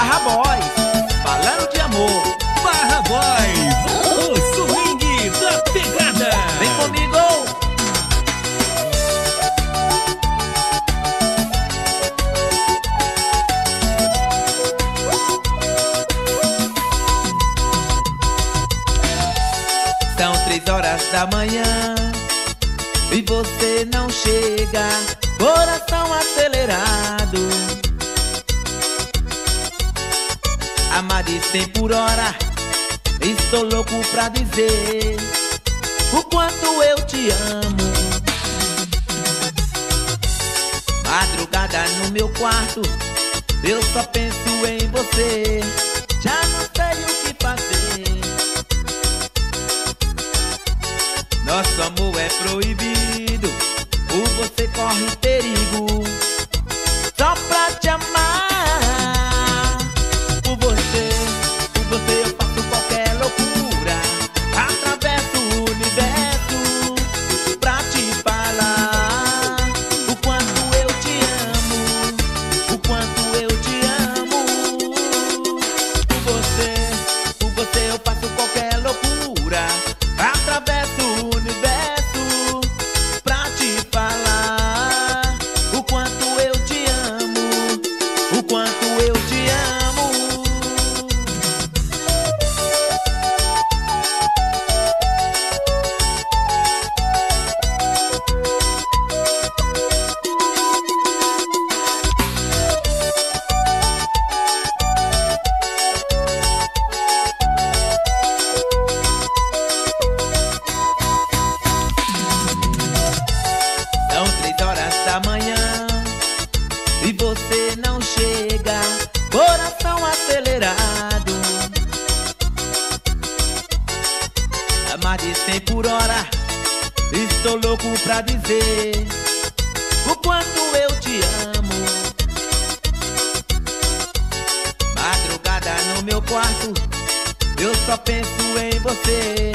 barra bola. pra dizer o quanto eu te amo. Madrugada no meu quarto, eu só penso em você. não chega, coração acelerado. A mais de 100 por hora, estou louco pra dizer o quanto eu te amo. Madrugada no meu quarto, eu só penso em você.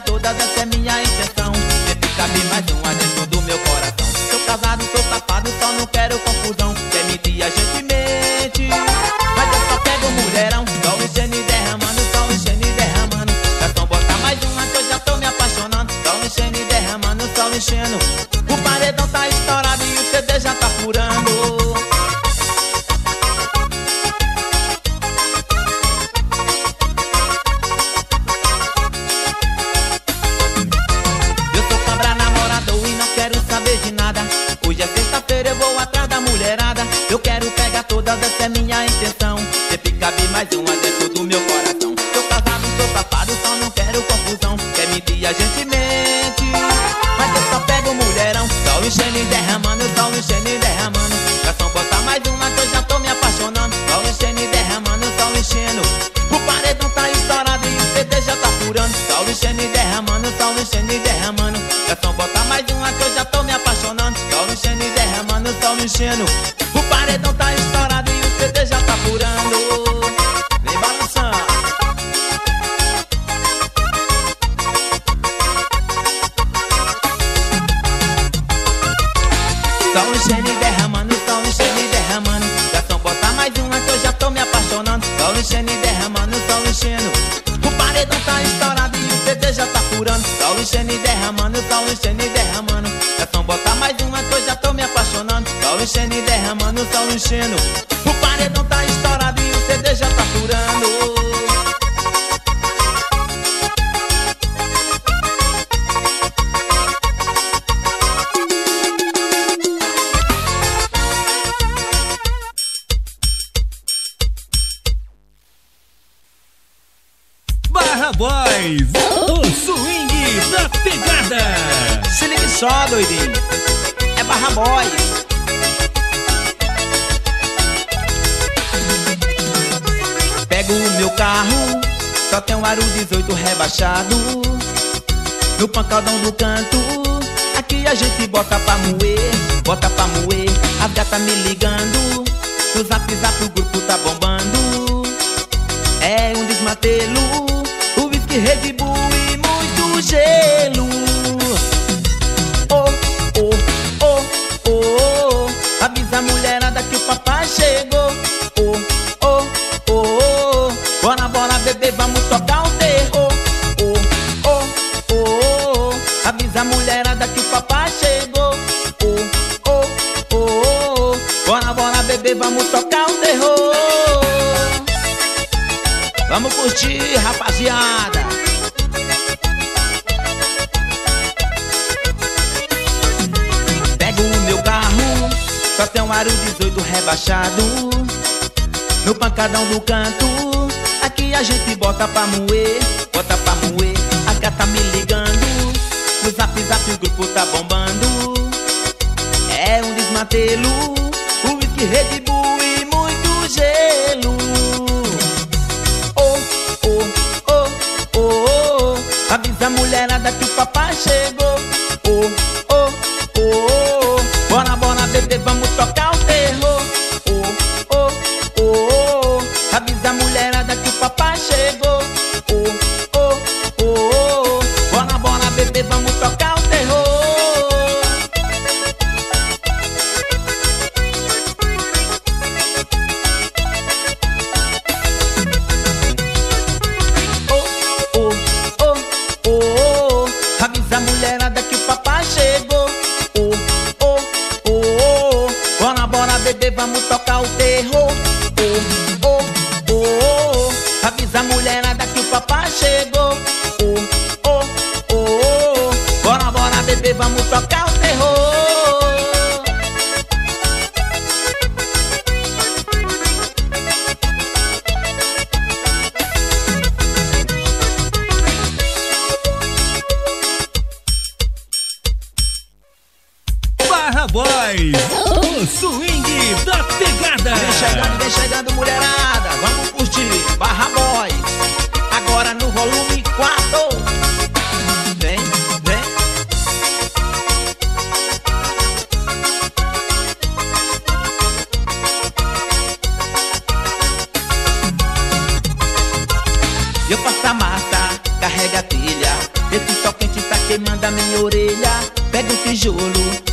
toda dança é enchendo e derramando, sol enchendo e derramando. É só botar mais uma que eu já tô me apaixonando. Sol enchendo e derramando, sol enchendo. O paredão tá estourado e o CD já tá furando. Sol enchendo. O paredão tá estourado e o CD já tá furando. Barra Boys, o swing da pegada. Se ligue só, doidinho. É Barra Boys. Pego o meu carro, só tem um aro 18 rebaixado. No pancadão do canto, aqui a gente bota pra moer, bota pra moer. As gatas me ligando, no zap zap o grupo tá bombando. É um desmatelo, o whisky Red Bull e muito gelo. Oh, oh, oh, oh, oh. Avisa a mulherada que o papai chegou. Oh. Bebê, vamos tocar o terror. Oh, oh, oh, oh. Avisa a mulherada que o papai chegou. Oh, oh, oh, oh. Bora, bora, bebê, vamos tocar o terror. Vamos curtir, rapaziada. Pego o meu carro, só tem um aro 18 rebaixado. No pancadão do canto, aqui a gente bota pra moer, bota pra moer. As gatas me ligando, no zap zap o grupo tá bombando. É um desmatelo, o whisky Red Bull e muito gelo. Oh, oh, oh, oh, oh. Avisa a mulherada que o papai chegou.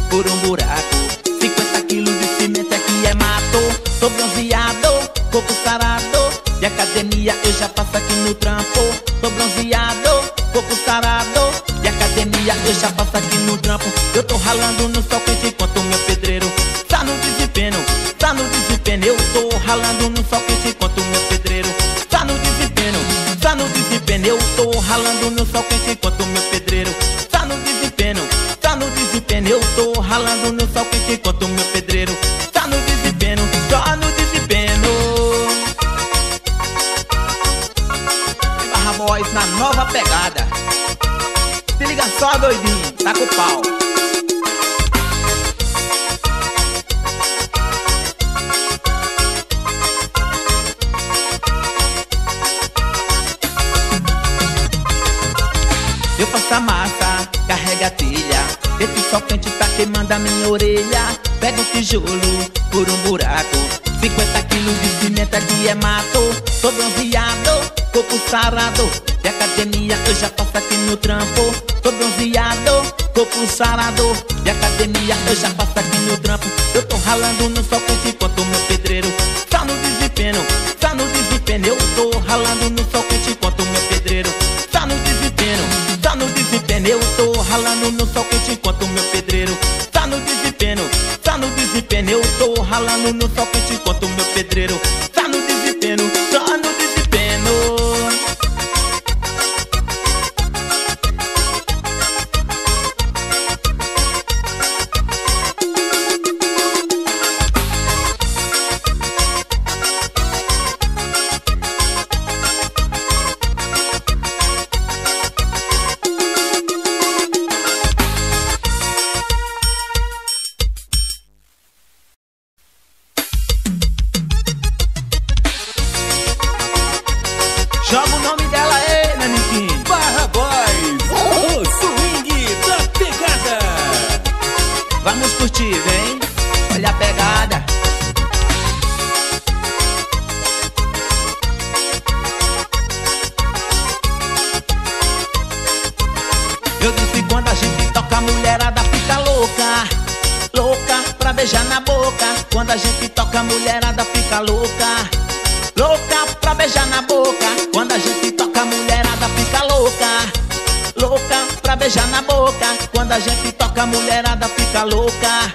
Por um buraco. 50 quilos de cimento aqui é mato. Tô bronzeado, corpo sarado. De academia eu já passo aqui no trampo. Tô bronzeado, corpo sarado. De academia eu já passo aqui no trampo. Eu tô ralando no sol quente enquanto meu pedreiro tá no desempenho. Tá no desempenho. Eu tô ralando no sol quente enquanto meu pedreiro tá no desempenho. Tá no desempenho. Eu tô ralando no sol quente enquanto Eu tô ralando no sol quente enquanto meu pedreiro tá no desempenho. Tá no desempenho. Barra Boys na nova pegada. Se liga só, doidinho, tá com o pau. Tá queimando Pega um tijolo por um buraco. 50 quilos de cimento aqui é mato Tô bronzeado, corpo sarado. De academia eu já passo aqui no trampo. Tô bronzeado, corpo sarado. De academia eu já passo aqui no trampo. Eu tô ralando no sol quente enquanto meu pedreiro. Tá no desempenho, tá no desempenho. Eu tô ralando no sol quente enquanto meu pedreiro. Tá no desempenho, tá no desempenho. Eu tô ralando no sol quente enquanto meu pedreiro. Tá no desempenho, tá no desempenho Eu tô ralando no quente enquanto meu pedreiro Tá no desempenho, tá no desempenho Curtir, vem Olha a pegada. Eu disse quando a gente toca a mulherada fica louca Louca pra beijar na boca. Quando a gente toca a mulherada fica louca Louca pra beijar na boca. Quando a gente toca a mulherada fica louca Louca pra beijar na boca Quando a gente toca a mulherada fica louca.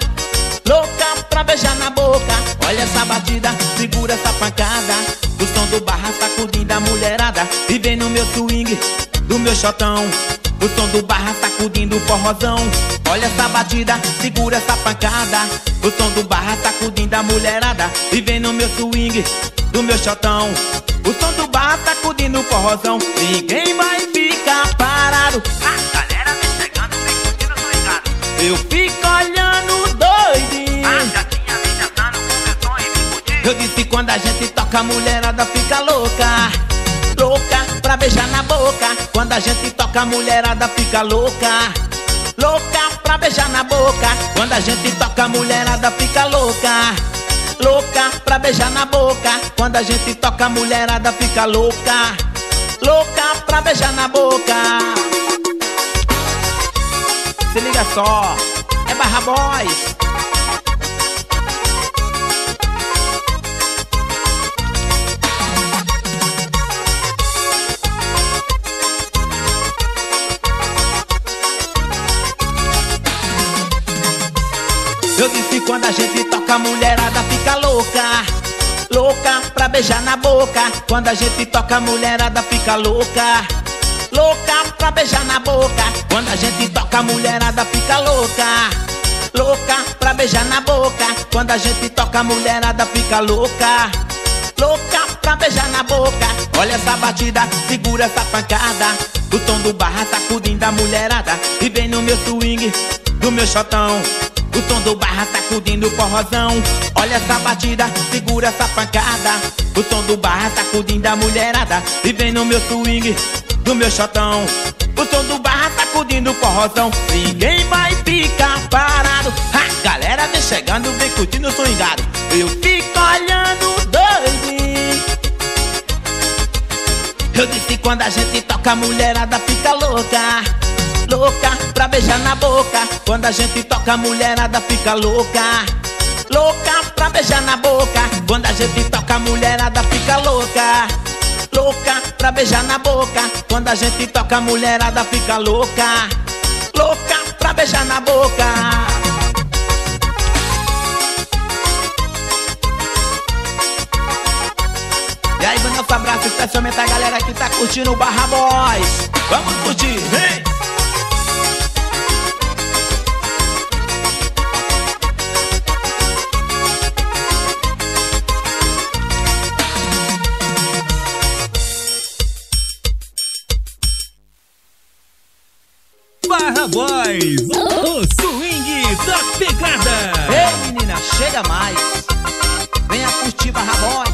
Louca pra beijar na boca. Olha essa batida, segura essa pancada. O som do barra sacudindo a mulherada E vem no meu swing, do meu shotão O som do barra sacudindo o forrozão. Olha essa batida, segura essa pancada. O som do barra sacudindo a mulherada E vem no meu swing, do meu shotão O som do barra sacudindo o forrozão. Ninguém vai ficar parado. A Eu fico olhando doidinho. Eu disse quando a gente toca a mulherada fica louca. Louca pra beijar na boca. Quando a gente toca a mulherada fica louca. Louca pra beijar na boca. Quando a gente toca a mulherada fica louca. Louca pra beijar na boca. Quando a gente toca a mulherada fica louca. Louca pra beijar na boca Se liga só, é Barra Boys. Eu disse quando a gente toca a mulherada fica louca. Louca pra beijar na boca. Quando a gente toca a mulherada fica louca Louca pra beijar na boca. Quando a gente toca a mulherada fica louca. Louca pra beijar na boca. Quando a gente toca a mulherada fica louca. Louca pra beijar na boca. Olha essa batida, segura essa pancada. O tom do barra sacudindo a mulherada. E vem no meu swing, do meu shotão o som do barra sacudindo o forrozão. Olha essa batida, segura essa pancada. O som do barra sacudindo a mulherada. E vem no meu swing, do meu shotão O som do barra sacudindo o forrozão. Ninguém vai ficar parado. A galera vem chegando, vem curtindo o swingado Eu fico olhando doidinho Eu disse quando a gente toca a mulherada fica louca. Louca pra beijar na boca. Quando a gente toca a mulherada fica louca. Louca pra beijar na boca. Quando a gente toca a mulherada fica louca Louca pra beijar na boca. Quando a gente toca a mulherada fica louca. Louca pra beijar na boca. E aí, nosso abraço especialmente a galera que tá curtindo o Barra Boys. Vamos curtir, vem! Barra Boys, o swing da pegada. Ei menina, chega mais. Venha curtir Barra Boys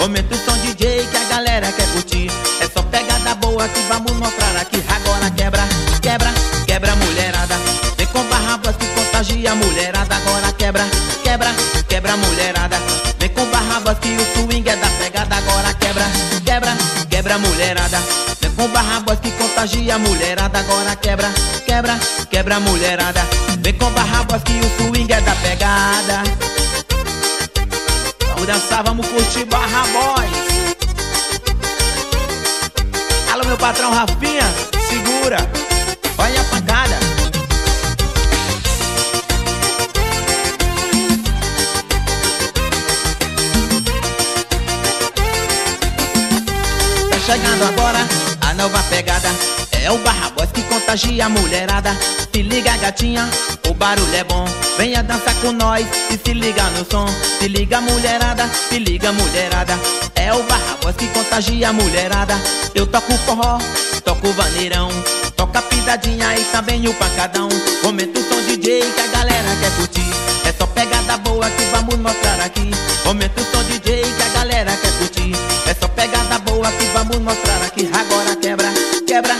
Aumenta o som DJ que a galera quer curtir. É só pegada boa que vamos mostrar aqui. Agora quebra, quebra, quebra mulherada. Vem com barra Boys que contagia a mulherada. Agora quebra, quebra, quebra mulherada. Vem com barra Boys que o swing é da pegada. Agora quebra, quebra, quebra mulherada. Vem com barra Boys que contagia a mulherada. Agora quebra, quebra, quebra mulherada. Vem com barra Boys que o swing é da pegada Vamos dançar, vamos curtir barra Boys Alô meu patrão Rafinha, segura. Olha a pancada. Tá chegando agora a nova pegada É o Barra Boys que contagia a mulherada. Se liga gatinha, o barulho é bom. Venha dançar com nós e se liga no som. Se liga mulherada, se liga mulherada. É o Barra Boys que contagia a mulherada. Eu toco forró, toco vaneirão. Toca pisadinha e também o pancadão. Aumenta o som DJ que a galera quer curtir. É só pegada boa que vamos mostrar aqui. Aumenta o som DJ que a galera quer curtir. É só pegada boa que vamos mostrar aqui. Agora quebra, quebra,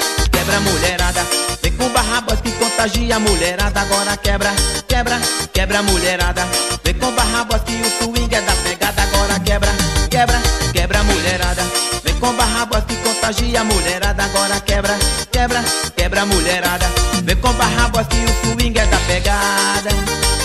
quebra mulherada. Vem com barra que contagia mulherada. Agora quebra, quebra, quebra mulherada. Vem com barra Boys que o swing é da pegada. Agora quebra, quebra, quebra mulherada. Vem com barra Boys que contagia mulherada. Agora quebra, quebra, quebra mulherada. Vem com barra Boys que o swing é da pegada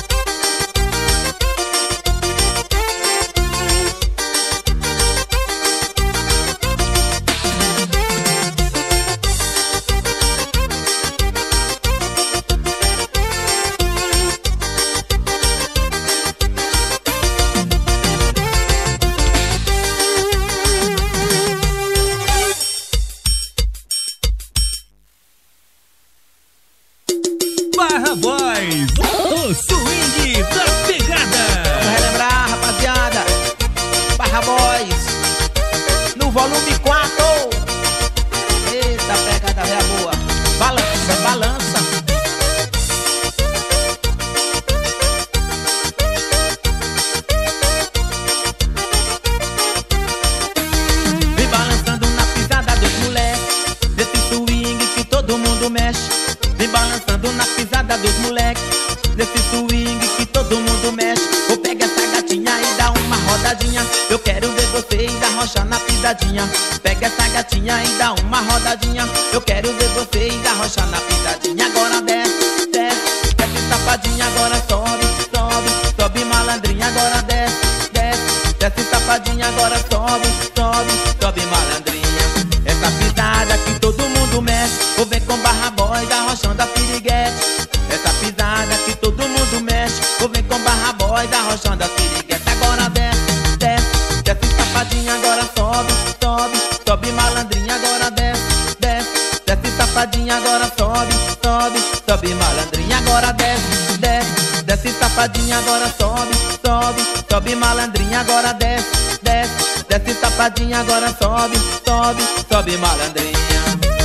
mexe. Vou ver com barra boy arrochando a piriguete. Essa pisada que todo mundo mexe Vou ver com barra boy da rochão da pirigueta Agora desce, desce, desce safadinha Agora sobe, sobe, sobe malandrinha Agora desce, desce, desce safadinha Agora sobe, sobe, sobe malandrinha Agora desce, desce, desce safadinha Agora sobe, sobe, sobe malandrinha Agora desce, desce, desce safadinha Agora sobe, sobe, sobe malandrinha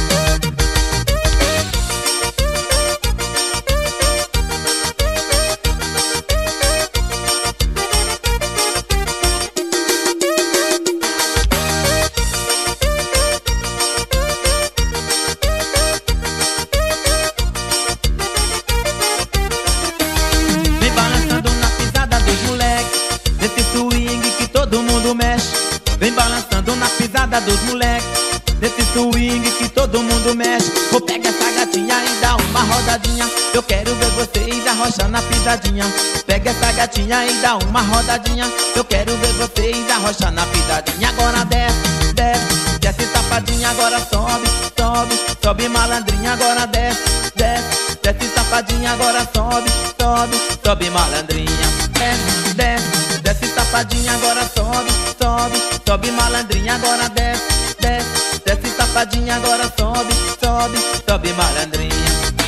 que todo mundo mexe. Vou pegar essa gatinha e dar uma rodadinha. Eu quero ver vocês arrochar na pisadinha. Pega essa gatinha e dá uma rodadinha. Eu quero ver vocês arrochar na pisadinha. Agora desce, desce, desce safadinha. Agora sobe, sobe, sobe malandrinha. Agora desce, desce, desce safadinha. Agora sobe, sobe, sobe malandrinha. Desce, desce, desce safadinha. Agora sobe, sobe, sobe malandrinha. Agora desce, desce, desce safadinha Agora sobe, sobe, sobe malandrinha.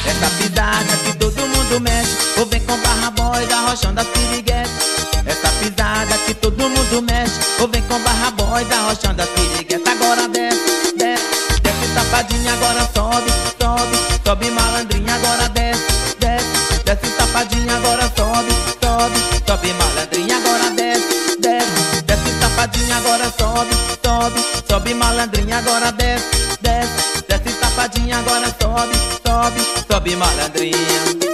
Essa pisada que todo mundo mexe. Ou vem com barra boy da rochão das piriguetes Essa pisada que todo mundo mexe. Ou vem com barra boy da rochão das piriguetes Agora desce, desce, desce safadinha Agora sobe, sobe, sobe malandrinha. Agora desce, desce, desce safadinha Agora sobe, sobe, sobe malandrinha. Agora desce, desce, desce safadinha Agora sobe, sobe, sobe malandrinha Agora desce, desce, desce safadinha Agora sobe, sobe, sobe malandrinha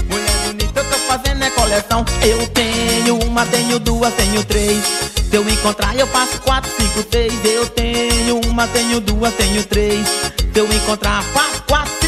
tenho uma, tenho duas, tenho três. Se eu encontrar eu faço quatro, cinco, seis. Eu tenho uma, tenho duas, tenho três. Se eu encontrar quatro, quatro,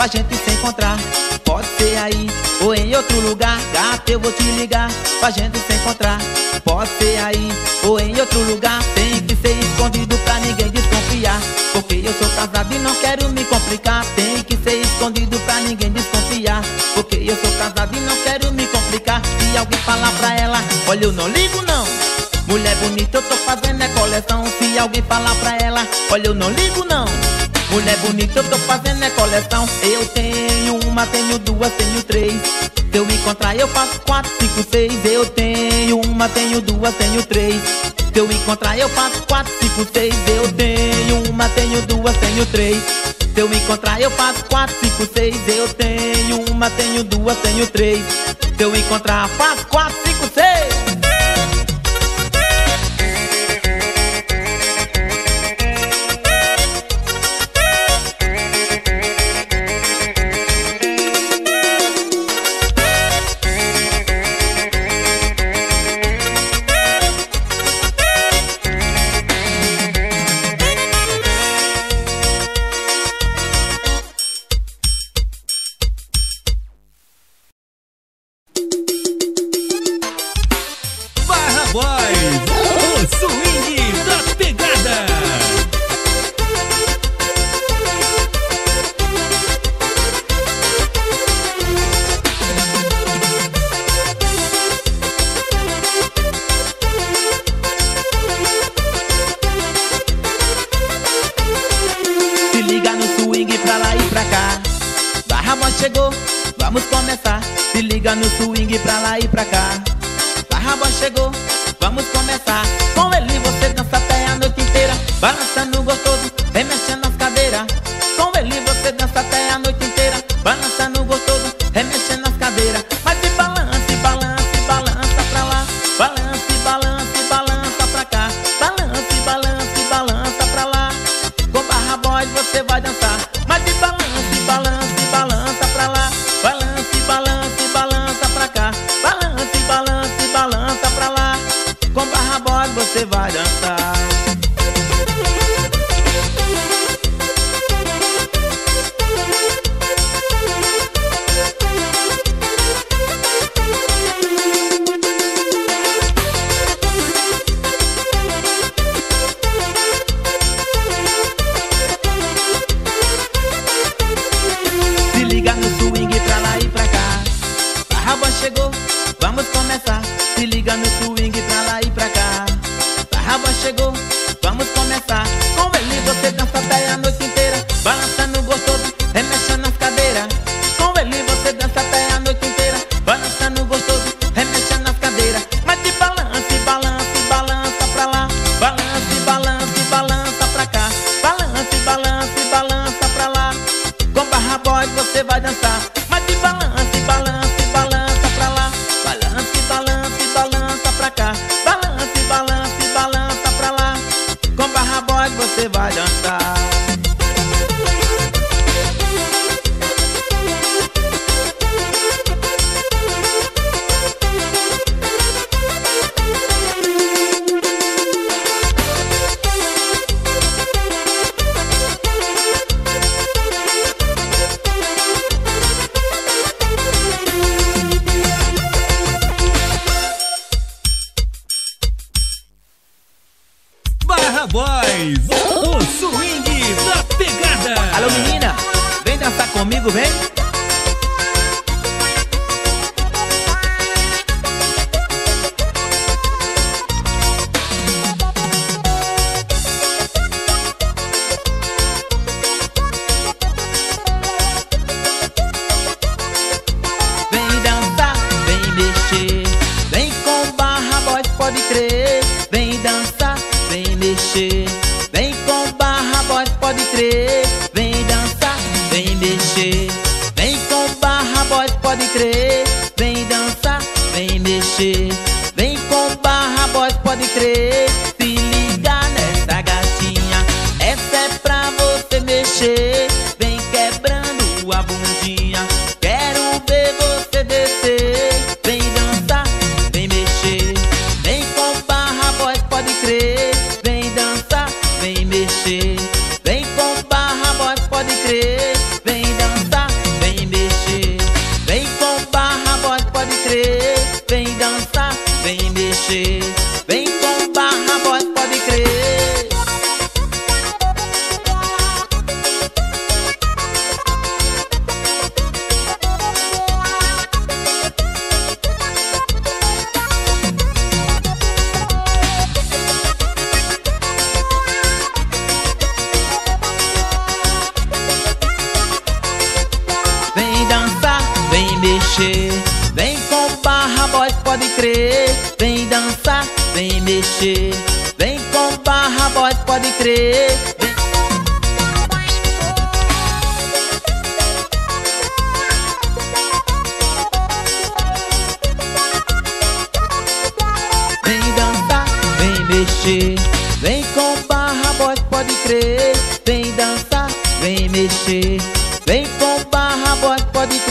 pra gente se encontrar. Pode ser aí ou em outro lugar. Gata, eu vou te ligar pra gente se encontrar. Pode ser aí ou em outro lugar. Tem que ser escondido pra ninguém desconfiar. Porque eu sou casado e não quero me complicar. Tem que ser escondido pra ninguém desconfiar. Porque eu sou casado e não quero me complicar. Se alguém falar pra ela, olha, eu não ligo não. Mulher bonita, eu tô fazendo é coleção. Se alguém falar pra ela, olha, eu não ligo não. Mulher bonita, eu tô fazendo é coleção. Eu tenho uma, tenho duas, tenho três. Se eu encontrar, eu faço quatro, cinco, seis. Eu tenho uma, tenho duas, tenho três. Se eu encontrar, eu faço quatro, cinco, seis. Eu tenho uma, tenho duas, tenho três. Se eu encontrar, eu faço quatro, cinco, seis. Eu tenho uma, tenho duas, tenho três. Se eu encontrar, faço quatro, cinco, seis. comigo, vem.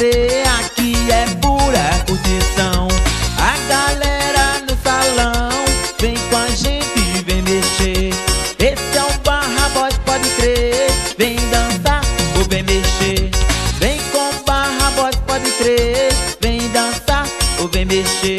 Aqui é pura curtição. A galera no salão. Vem com a gente, vem mexer. Esse é o barra, boy, pode crer. Vem dançar ou vem mexer. Vem com barra, boy, pode crer. Vem dançar ou vem mexer.